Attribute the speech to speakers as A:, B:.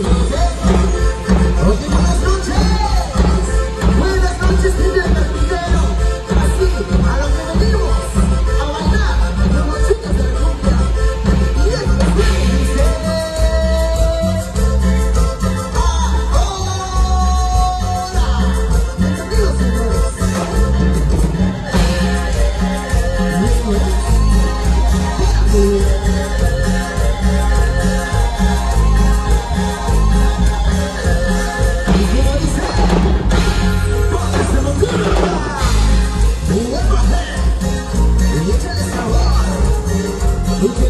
A: Ooh. who